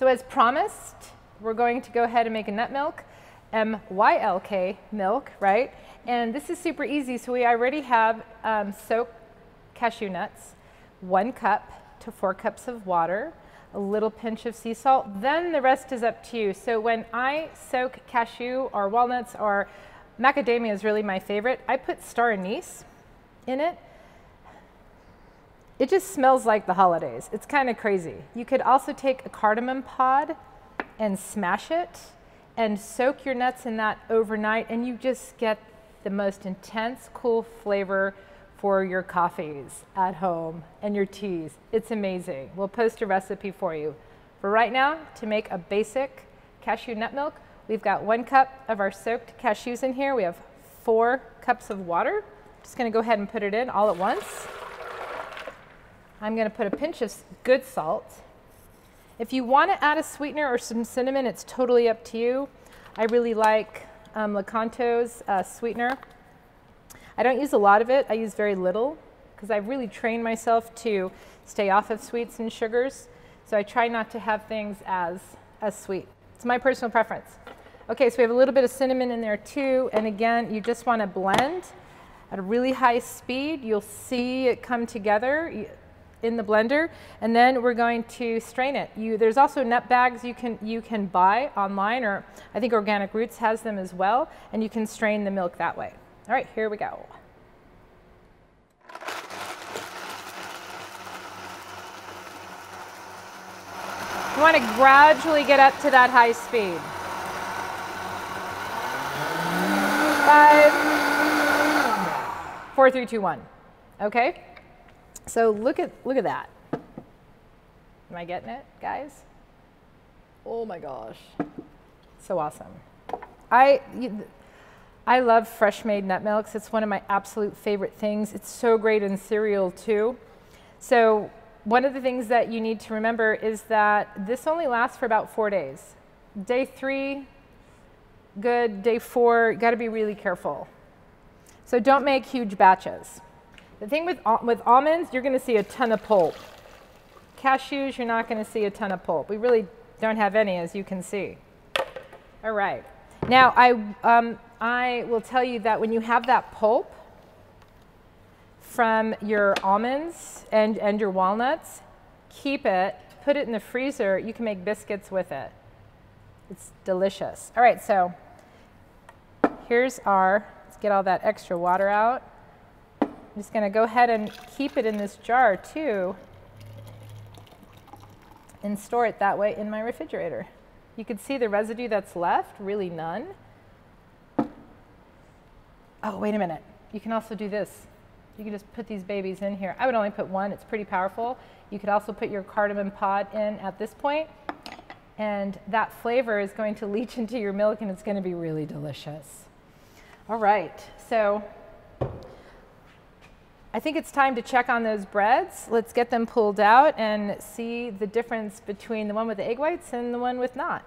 So as promised, we're going to go ahead and make a nut milk, M-Y-L-K milk, right? And this is super easy. So we already have um, soaked cashew nuts, one cup to four cups of water, a little pinch of sea salt, then the rest is up to you. So when I soak cashew or walnuts or macadamia is really my favorite, I put star anise in it. It just smells like the holidays. It's kind of crazy. You could also take a cardamom pod and smash it and soak your nuts in that overnight and you just get the most intense, cool flavor for your coffees at home and your teas. It's amazing. We'll post a recipe for you. For right now, to make a basic cashew nut milk, we've got one cup of our soaked cashews in here. We have four cups of water. Just gonna go ahead and put it in all at once. I'm gonna put a pinch of good salt. If you wanna add a sweetener or some cinnamon, it's totally up to you. I really like um, Lakanto's uh, sweetener. I don't use a lot of it. I use very little because I've really trained myself to stay off of sweets and sugars. So I try not to have things as, as sweet. It's my personal preference. Okay, so we have a little bit of cinnamon in there too. And again, you just want to blend at a really high speed. You'll see it come together in the blender. And then we're going to strain it. You, there's also nut bags you can, you can buy online, or I think Organic Roots has them as well. And you can strain the milk that way. All right, here we go. You want to gradually get up to that high speed. Five, four, three, two, one. Okay? So look at look at that. Am I getting it, guys? Oh my gosh. So awesome. I I love fresh made nut milks. It's one of my absolute favorite things. It's so great in cereal too. So one of the things that you need to remember is that this only lasts for about four days. Day three, good. Day four, you gotta be really careful. So don't make huge batches. The thing with, with almonds, you're gonna see a ton of pulp. Cashews, you're not gonna see a ton of pulp. We really don't have any, as you can see. All right. Now, I, um, I will tell you that when you have that pulp from your almonds and, and your walnuts, keep it, put it in the freezer. You can make biscuits with it. It's delicious. All right, so here's our, let's get all that extra water out. I'm just gonna go ahead and keep it in this jar too and store it that way in my refrigerator. You can see the residue that's left, really none. Oh, wait a minute. You can also do this. You can just put these babies in here. I would only put one, it's pretty powerful. You could also put your cardamom pod in at this point, and that flavor is going to leach into your milk and it's gonna be really delicious. All right, so I think it's time to check on those breads. Let's get them pulled out and see the difference between the one with the egg whites and the one with not.